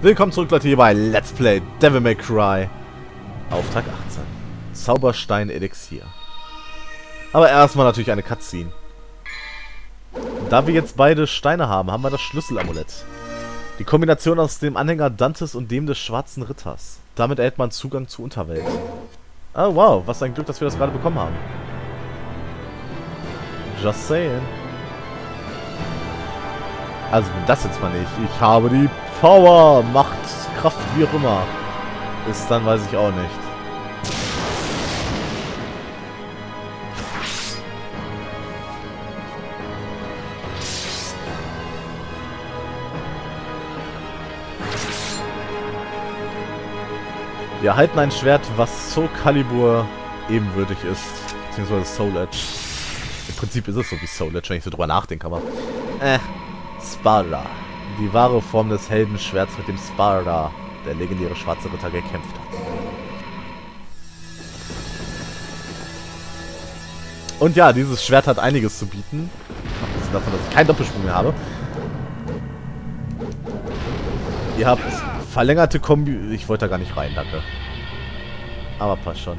Willkommen zurück, Leute, hier bei Let's Play Devil May Cry. Auftrag 18. Zauberstein Elixier. Aber erstmal natürlich eine Cutscene. Da wir jetzt beide Steine haben, haben wir das Schlüsselamulett. Die Kombination aus dem Anhänger Dantes und dem des Schwarzen Ritters. Damit erhält man Zugang zur Unterwelt. Oh wow, was ein Glück, dass wir das gerade bekommen haben. Just saying. Also das jetzt mal nicht. Ich habe die Power, Macht, Kraft, wie auch immer. Ist dann weiß ich auch nicht. Wir erhalten ein Schwert, was Soul Calibur ebenwürdig ist. Beziehungsweise Soul Edge. Im Prinzip ist es so wie Soul Edge, wenn ich so drüber nachdenke, aber... Äh, Sparda. Die wahre Form des Heldenschwerts, mit dem Sparda, der legendäre schwarze Ritter, gekämpft hat. Und ja, dieses Schwert hat einiges zu bieten. Abgesehen davon, dass ich keinen Doppelsprung mehr habe. Ihr habt verlängerte Kombi... Ich wollte da gar nicht rein, danke. Aber passt schon.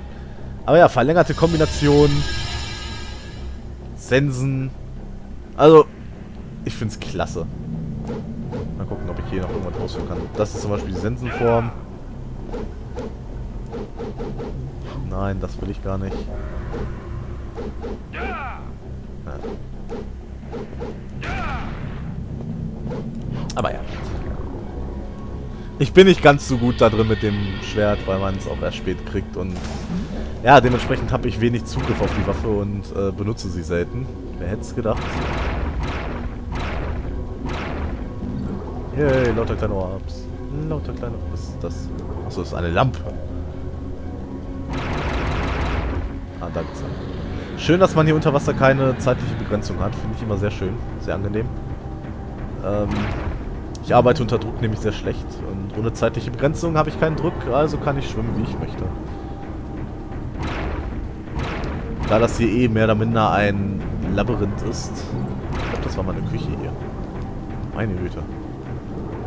Aber ja, verlängerte Kombination. Sensen. Also, ich finde es klasse. Hier noch irgendwas ausführen kann. Das ist zum Beispiel die Sensenform. Nein, das will ich gar nicht. Aber ja. Ich bin nicht ganz so gut da drin mit dem Schwert, weil man es auch erst spät kriegt und ja, dementsprechend habe ich wenig Zugriff auf die Waffe und äh, benutze sie selten. Wer hätte es gedacht? Yay, lauter kleine Orbs. Lauter kleine... Was ist das? Achso, das ist eine Lampe. Ah, danke. Schön, dass man hier unter Wasser keine zeitliche Begrenzung hat. Finde ich immer sehr schön. Sehr angenehm. Ähm, ich arbeite unter Druck nämlich sehr schlecht. Und ohne zeitliche Begrenzung habe ich keinen Druck, also kann ich schwimmen, wie ich möchte. Da das hier eh mehr oder minder ein Labyrinth ist. Ich glaube, das war mal eine Küche hier. Meine Güte.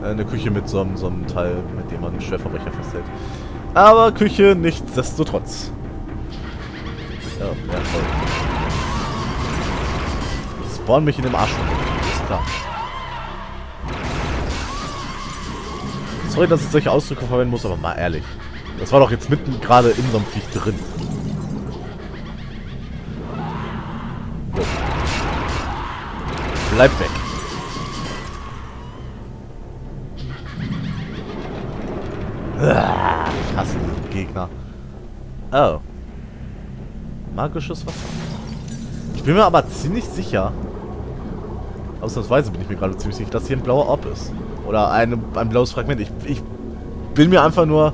Äh, eine Küche mit so einem, so einem Teil, mit dem man Schwerverbrecher festhält. Aber Küche nichtsdestotrotz. Ja, ja, toll. Spawn mich in dem Arsch ist klar. Sorry, dass ich solche Ausdrücke verwenden muss, aber mal ehrlich. Das war doch jetzt mitten gerade in so einem Viech drin. Bleib weg. Ich hasse diesen Gegner. Oh. Magisches Wasser. Ich bin mir aber ziemlich sicher, ausnahmsweise bin ich mir gerade ziemlich sicher, dass hier ein blauer Orb ist. Oder eine, ein blaues Fragment. Ich, ich bin mir einfach nur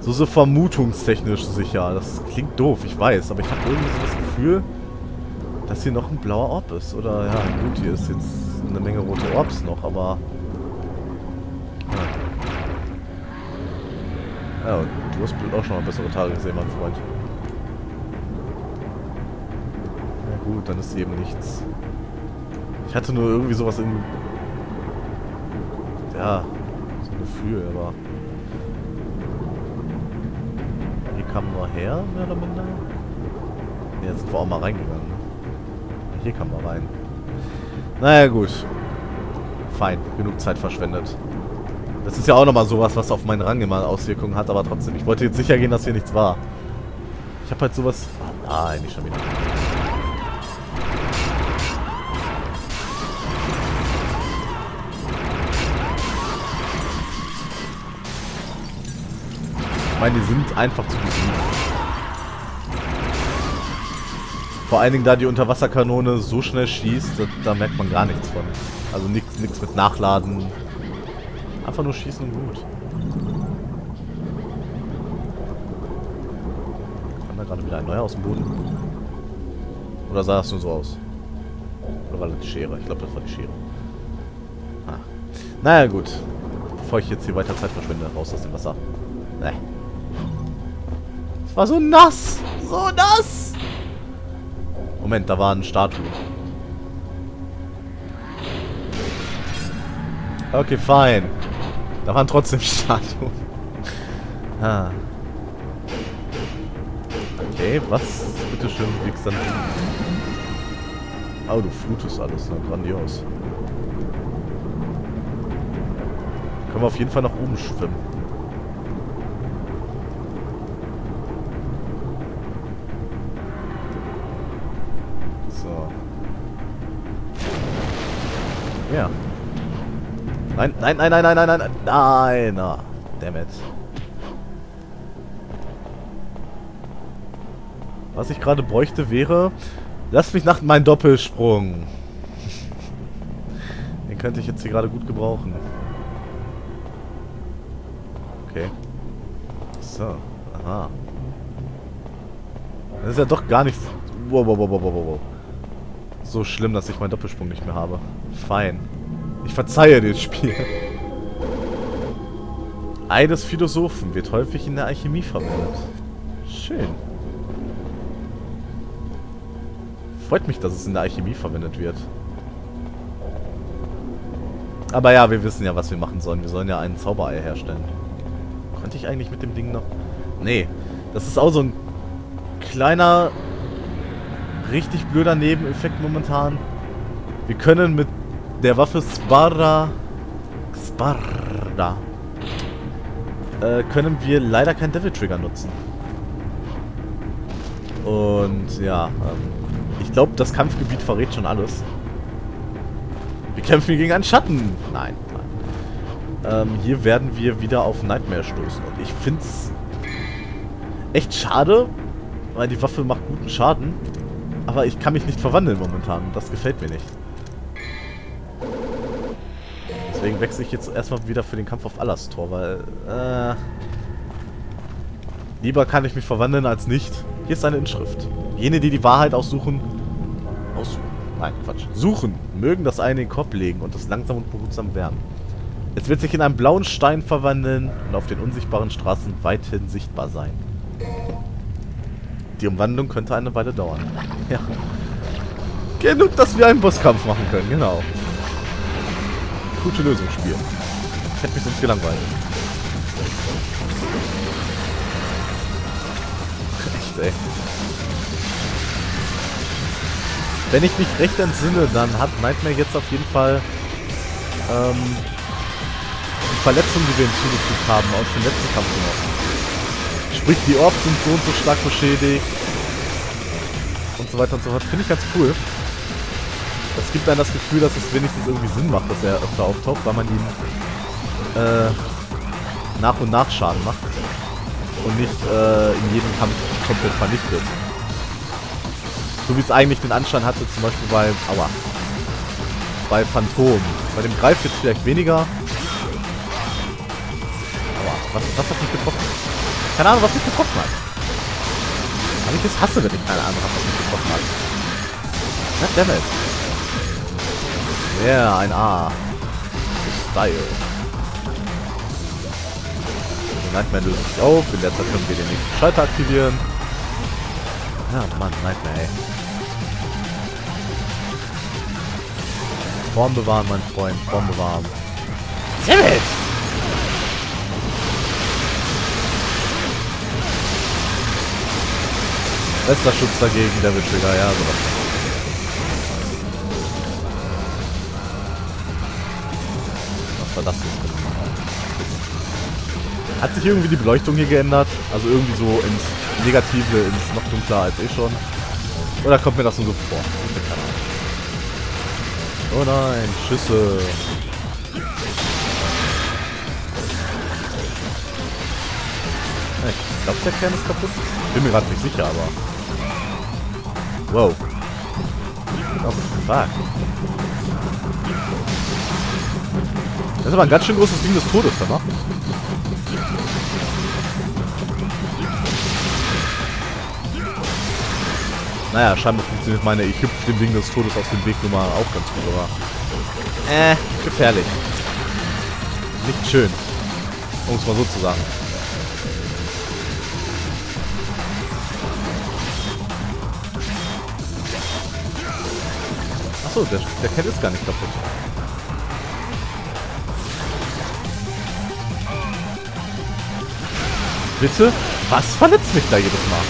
so, so vermutungstechnisch sicher. Das klingt doof, ich weiß. Aber ich habe irgendwie so das Gefühl, dass hier noch ein blauer Orb ist. Oder ja, gut, hier ist jetzt eine Menge rote Orbs noch, aber... Ja, ja du hast auch schon mal bessere Tage gesehen, mein Freund. Ja gut, dann ist eben nichts. Ich hatte nur irgendwie sowas in ja, so ein Gefühl, aber... Hier kam nur her, mehr oder minder. Ne, jetzt sind wir auch mal reingegangen. Ne? Hier kam man rein. Naja, gut. Fein, genug Zeit verschwendet. Das ist ja auch nochmal sowas, was auf meinen Rang immer Auswirkungen hat, aber trotzdem. Ich wollte jetzt sicher gehen, dass hier nichts war. Ich habe halt sowas... Ah, nein, nicht schon wieder. meine, die sind einfach zu besiegen. Vor allen Dingen, da die Unterwasserkanone so schnell schießt, da, da merkt man gar nichts von. Also nichts mit Nachladen. Einfach nur schießen und gut. Kam da gerade wieder ein neuer aus dem Boden? Oder sah das nur so aus? Oder war das die Schere? Ich glaube, das war die Schere. Ah. Naja, gut. Bevor ich jetzt hier weiter Zeit verschwende, raus aus dem Wasser. Nee. War so nass. So nass. Moment, da waren Statuen. Okay, fein. Da waren trotzdem Statuen. ah. Okay, was? Bitteschön, liegst dann. Oh, du flutest alles, ne? Grandios. Können wir auf jeden Fall nach oben schwimmen. Nein, nein, nein, nein, nein, nein, nein, nein, nein. Damn it. Was ich gerade bräuchte wäre... Lass mich nach meinem Doppelsprung. Den könnte ich jetzt hier gerade gut gebrauchen. Okay. So. Aha. Das ist ja doch gar nicht... Wow, wow, wow, wow, wow, wow. So schlimm, dass ich meinen Doppelsprung nicht mehr habe. Fein. Ich verzeihe dem Spiel. Ei des Philosophen wird häufig in der Alchemie verwendet. Schön. Freut mich, dass es in der Alchemie verwendet wird. Aber ja, wir wissen ja, was wir machen sollen. Wir sollen ja einen Zauberei herstellen. Konnte ich eigentlich mit dem Ding noch... Nee. Das ist auch so ein kleiner, richtig blöder Nebeneffekt momentan. Wir können mit der Waffe Sparda... Sparda... Äh, können wir leider keinen Devil Trigger nutzen. Und ja, ähm, ich glaube, das Kampfgebiet verrät schon alles. Wir kämpfen gegen einen Schatten. Nein, nein. Ähm, hier werden wir wieder auf Nightmare stoßen. Und ich finde es echt schade, weil die Waffe macht guten Schaden. Aber ich kann mich nicht verwandeln momentan. Das gefällt mir nicht. Deswegen wechsle ich jetzt erstmal wieder für den Kampf auf Alastor, weil... Äh, lieber kann ich mich verwandeln als nicht. Hier ist eine Inschrift. Jene, die die Wahrheit aussuchen, aussuchen, nein, Quatsch, suchen, mögen das eine in den Kopf legen und es langsam und behutsam werden. Es wird sich in einen blauen Stein verwandeln und auf den unsichtbaren Straßen weithin sichtbar sein. Die Umwandlung könnte eine Weile dauern. Ja. Genug, dass wir einen Bosskampf machen können, genau. Gute Lösung, Spiel. Hätte mich sonst gelangweilt. Echt, ey. Wenn ich mich recht entsinne, dann hat Nightmare jetzt auf jeden Fall ähm, die Verletzungen, die wir hinzugefügt haben, aus dem letzten Kampf genossen. Sprich, die Orbs sind so und so stark beschädigt. Und so weiter und so fort. Finde ich ganz cool. Das gibt einem das Gefühl, dass es wenigstens irgendwie Sinn macht, dass er öfter auftaucht, weil man ihn äh, nach und nach Schaden macht. Und nicht äh, in jedem Kampf komplett vernichtet. So wie es eigentlich den Anschein hatte, zum Beispiel bei, aua, bei Phantom. Bei dem Greif jetzt vielleicht weniger. Aua, was, was hat mich getroffen? Keine Ahnung, was mich getroffen hat. Aber ich es hasse, wenn ich keine Ahnung habe, was mich getroffen hat. Goddammit. Ja, yeah, ein A. Style. Der Nightmare löst sich auf. In der Zeit können wir den nächsten Schalter aktivieren. Ja, Mann, Nightmare, ey. Form bewahren, mein Freund. Form bewahren. Dammit! Bester Schutz dagegen, Devil Trigger, ja, sowas. War das jetzt? Hat sich irgendwie die Beleuchtung hier geändert? Also irgendwie so ins Negative, ins noch dunkler als eh schon? Oder kommt mir das nur so vor? Oh nein, Schüsse. Ich glaube, der Kern ist kaputt. Bin mir gerade nicht sicher, aber... Wow. Oh, fuck. Das ist aber ein ganz schön großes Ding des Todes, oder? Naja, scheinbar funktioniert meine Ich hüpfe dem Ding des Todes aus dem Weg Nummer auch ganz gut, aber... Äh, gefährlich. Nicht schön. Um es mal so zu sagen. Achso, der, der Cat ist gar nicht kaputt. Bitte? Was verletzt mich da jedes Mal,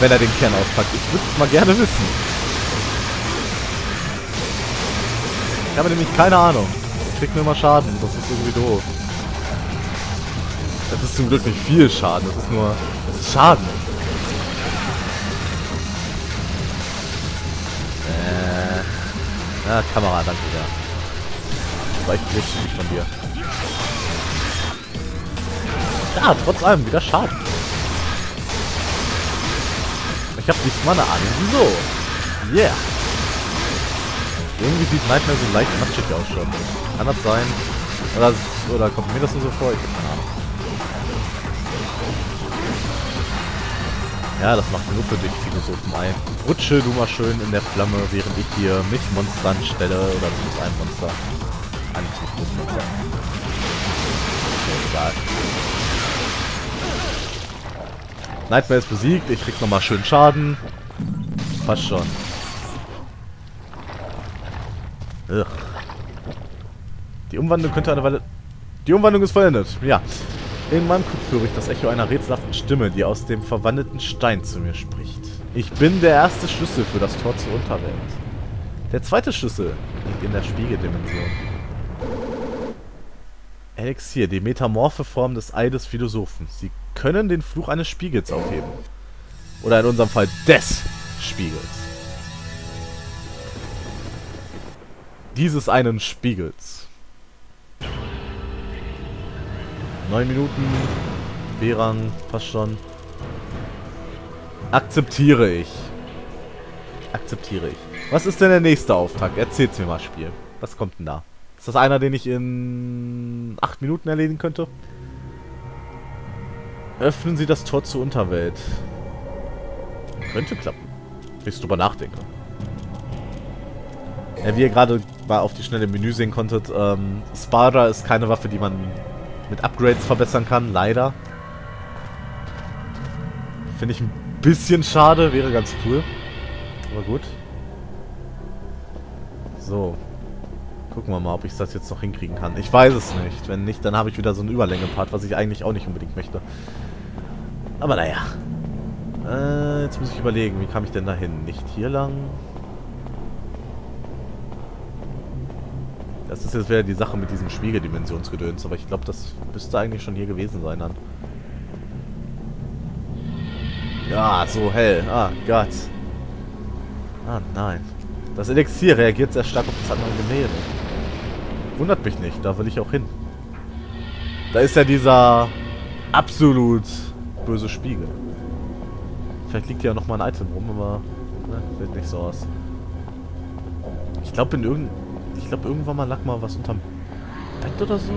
wenn er den Kern auspackt? Ich würde es mal gerne wissen. Ich habe nämlich keine Ahnung. Ich krieg nur immer Schaden. Das ist irgendwie doof. Das ist zum Glück nicht viel Schaden. Das ist nur... Das ist Schaden. Äh... Ja, Kamera, danke sehr. Das war echt großzügig von dir. Ja, trotz allem wieder Schaden. Ich habe diesmal eine Ahnung, wieso. Yeah. Irgendwie sieht Nightmare so leicht matschig aus schon. Kann das sein? Oder, oder kommt mir das nur so vor? Ich hab keine Ahnung. Ja, das macht nur für dich, Philosophen ein. Rutsche du mal schön in der Flamme, während ich hier mich Monster anstelle. Oder zumindest ein Monster. Eigentlich nicht Monster. Okay, egal. Nightmare ist besiegt. Ich krieg nochmal schön Schaden. Passt schon. Ugh. Die Umwandlung könnte eine Weile... Die Umwandlung ist vollendet. Ja. In meinem Kopf höre ich das Echo einer rätselhaften Stimme, die aus dem verwandelten Stein zu mir spricht. Ich bin der erste Schlüssel für das Tor zur Unterwelt. Der zweite Schlüssel liegt in der Spiegeldimension. Elixier, die metamorphe Form des Ei des Philosophen. Sie können den Fluch eines Spiegels aufheben. Oder in unserem Fall des Spiegels. Dieses einen Spiegels. Neun Minuten. B-Rang, passt schon. Akzeptiere ich. Akzeptiere ich. Was ist denn der nächste Auftrag? Erzähl's mir mal, Spiel. Was kommt denn da? Ist das einer, den ich in 8 Minuten erledigen könnte? Öffnen Sie das Tor zur Unterwelt. Könnte klappen. Wenn ich drüber nachdenke. Ja, wie ihr gerade mal auf die schnelle Menü sehen konntet, ähm, Spada ist keine Waffe, die man mit Upgrades verbessern kann, leider. Finde ich ein bisschen schade, wäre ganz cool. Aber gut. So, Gucken wir mal, ob ich das jetzt noch hinkriegen kann. Ich weiß es nicht. Wenn nicht, dann habe ich wieder so einen Überlänge-Part, was ich eigentlich auch nicht unbedingt möchte. Aber naja. Äh, jetzt muss ich überlegen, wie kam ich denn da hin? Nicht hier lang. Das ist jetzt wieder die Sache mit diesem Spiegeldimensionsgedöns, aber ich glaube, das müsste eigentlich schon hier gewesen sein dann. Ja, so hell. Ah, Gott. Ah, nein. Das Elixier reagiert sehr stark auf das andere Gemälde. Wundert mich nicht, da will ich auch hin. Da ist ja dieser absolut böse Spiegel. Vielleicht liegt ja noch mal ein Item rum, aber ne, sieht nicht so aus. Ich glaube in irgend ich glaube irgendwann mal lag mal was unterm Bett oder so.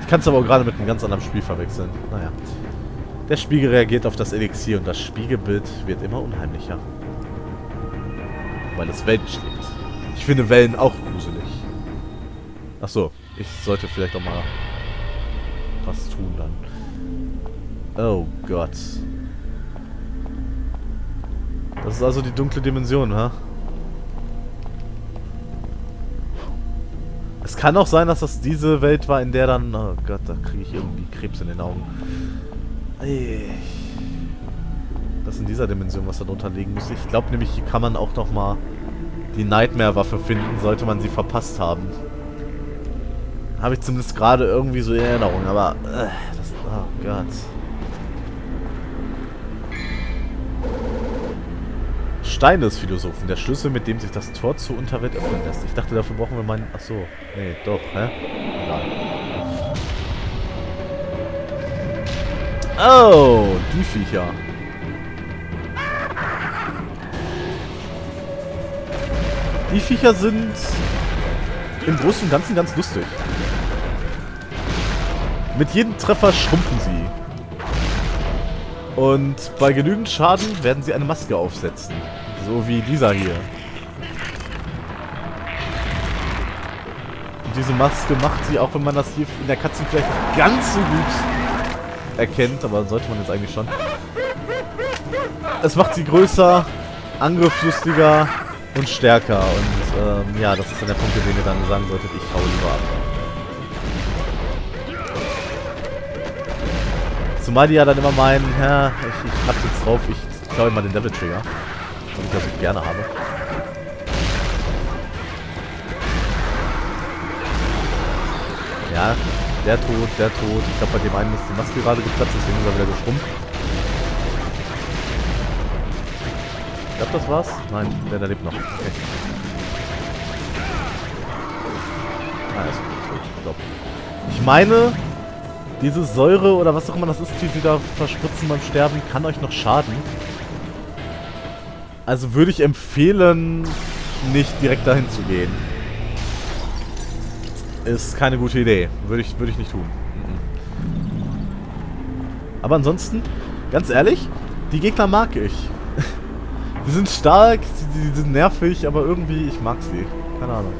Ich kann es aber auch gerade mit einem ganz anderen Spiel verwechseln. Naja. Der Spiegel reagiert auf das Elixier und das Spiegelbild wird immer unheimlicher. Weil es Wellen schlägt. Ich finde Wellen auch gruselig. Ach so, ich sollte vielleicht auch mal was tun dann. Oh Gott. Das ist also die dunkle Dimension, ha? Es kann auch sein, dass das diese Welt war, in der dann... Oh Gott, da kriege ich irgendwie Krebs in den Augen. Das in dieser Dimension, was da drunter liegen muss. Ich glaube nämlich, hier kann man auch noch mal die Nightmare-Waffe finden, sollte man sie verpasst haben. Habe ich zumindest gerade irgendwie so in Erinnerung, aber... Äh, das, oh Gott. Stein des Philosophen, der Schlüssel, mit dem sich das Tor zur Unterwelt öffnen lässt. Ich dachte, dafür brauchen wir meinen... Ach so. Nee, doch, hä? Egal. Oh, die Viecher. Die Viecher sind im Großen und Ganzen ganz lustig. Mit jedem Treffer schrumpfen sie. Und bei genügend Schaden werden sie eine Maske aufsetzen. So wie dieser hier. Und diese Maske macht sie, auch wenn man das hier in der Katze vielleicht nicht ganz so gut erkennt, aber sollte man jetzt eigentlich schon. Es macht sie größer, angriffslustiger und stärker. Und ähm, ja, das ist dann der Punkt, den ihr dann sagen solltet, ich hau lieber ab. Zumal die ja dann immer meinen, ja, ich, ich hab jetzt drauf, ich klaue mal den Devil Trigger. Was ich also gerne habe. Ja, der tot, der tot. Ich glaube, bei dem einen ist die Maske gerade geplatzt, deswegen ist er wieder geschrumpft. Ich glaube, das war's. Nein, der, der lebt noch. Okay. Ah, ist tot. Ich glaube. Ich meine, diese Säure oder was auch immer das ist, die sie da verspritzen beim Sterben, kann euch noch schaden. Also würde ich empfehlen, nicht direkt dahin zu gehen. Ist keine gute Idee. Würde ich, würde ich nicht tun. Aber ansonsten, ganz ehrlich, die Gegner mag ich. die sind stark, die, die sind nervig, aber irgendwie, ich mag sie. Keine Ahnung.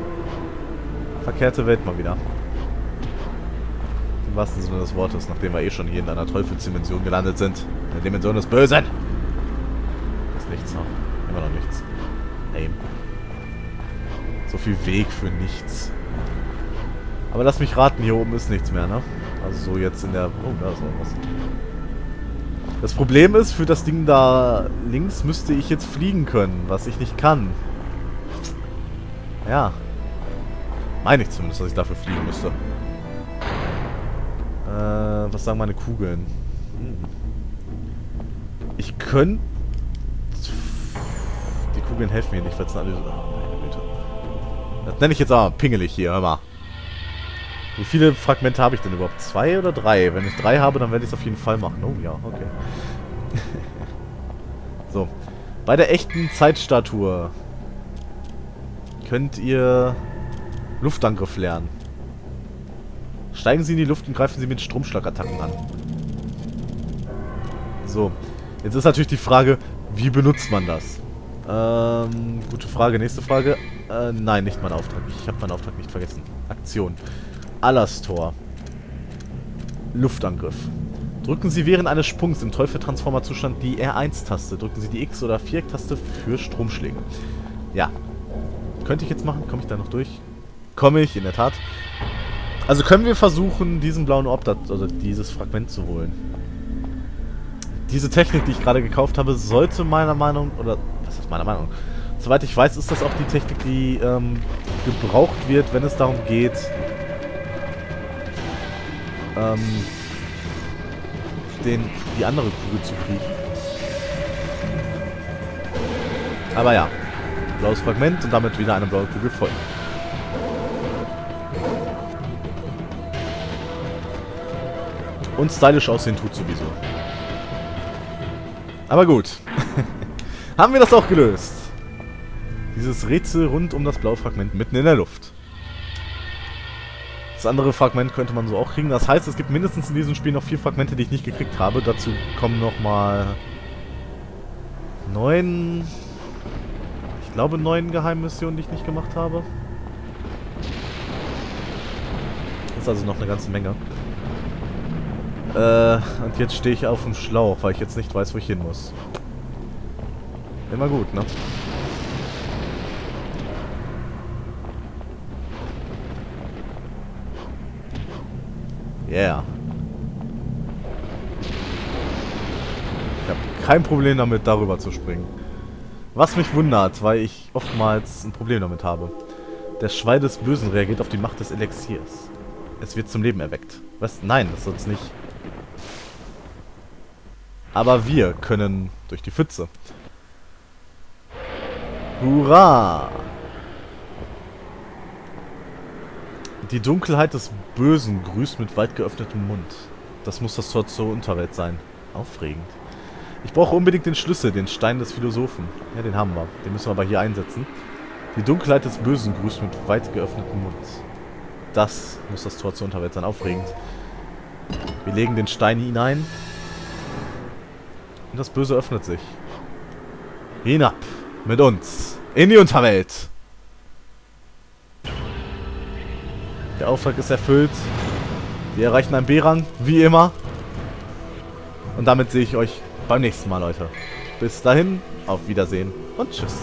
Verkehrte Welt mal wieder wahrsten Sinne des Wortes, nachdem wir eh schon hier in einer Teufelsdimension gelandet sind. In der Dimension des Bösen. ist nichts noch. Immer noch nichts. Aim. So viel Weg für nichts. Aber lass mich raten, hier oben ist nichts mehr, ne? Also so jetzt in der... Oh, da ist auch was. Das Problem ist, für das Ding da links müsste ich jetzt fliegen können, was ich nicht kann. Ja. Meine ich zumindest, dass ich dafür fliegen müsste. Äh, was sagen meine Kugeln? Hm. Ich könnte... Kugeln helfen mir nicht, weil es alle... Oh, meine Güte. Das nenne ich jetzt aber pingelig hier, hör mal. Wie viele Fragmente habe ich denn überhaupt? Zwei oder drei? Wenn ich drei habe, dann werde ich es auf jeden Fall machen. Oh ja, okay. so. Bei der echten Zeitstatue könnt ihr Luftangriff lernen. Steigen Sie in die Luft und greifen Sie mit Stromschlagattacken an. So. Jetzt ist natürlich die Frage, wie benutzt man das? Ähm, gute Frage. Nächste Frage. Äh, nein, nicht mein Auftrag. Ich habe meinen Auftrag nicht vergessen. Aktion. Alastor. Luftangriff. Drücken Sie während eines Sprungs im Teufel-Transformer-Zustand die R1-Taste. Drücken Sie die X- oder Viereck-Taste für Stromschläge. Ja. Könnte ich jetzt machen? Komme ich da noch durch? Komme ich, in der Tat. Also können wir versuchen, diesen blauen Orb, also dieses Fragment zu holen. Diese Technik, die ich gerade gekauft habe, sollte meiner Meinung, oder was ist meiner Meinung? Soweit ich weiß, ist das auch die Technik, die ähm, gebraucht wird, wenn es darum geht, ähm, den, die andere Kugel zu kriegen. Aber ja, blaues Fragment und damit wieder eine blaue Kugel voll. Und stylisch aussehen tut sowieso. Aber gut. Haben wir das auch gelöst. Dieses Rätsel rund um das blaue Fragment mitten in der Luft. Das andere Fragment könnte man so auch kriegen. Das heißt, es gibt mindestens in diesem Spiel noch vier Fragmente, die ich nicht gekriegt habe. Dazu kommen nochmal neun... Ich glaube neun Geheimmissionen, die ich nicht gemacht habe. Das ist also noch eine ganze Menge. Äh, und jetzt stehe ich auf dem Schlauch, weil ich jetzt nicht weiß, wo ich hin muss. Immer gut, ne? Yeah. Ich habe kein Problem damit, darüber zu springen. Was mich wundert, weil ich oftmals ein Problem damit habe. Der Schwein des Bösen reagiert auf die Macht des Elixiers. Es wird zum Leben erweckt. Was? Nein, das soll's nicht. Aber wir können durch die Pfütze. Hurra! Die Dunkelheit des Bösen grüßt mit weit geöffnetem Mund. Das muss das Tor zur Unterwelt sein. Aufregend. Ich brauche unbedingt den Schlüssel, den Stein des Philosophen. Ja, den haben wir. Den müssen wir aber hier einsetzen. Die Dunkelheit des Bösen grüßt mit weit geöffnetem Mund. Das muss das Tor zur Unterwelt sein. Aufregend. Wir legen den Stein hinein. Und das Böse öffnet sich. Hinab mit uns in die Unterwelt. Der Auftrag ist erfüllt. Wir erreichen einen B-Rang, wie immer. Und damit sehe ich euch beim nächsten Mal, Leute. Bis dahin, auf Wiedersehen und tschüss.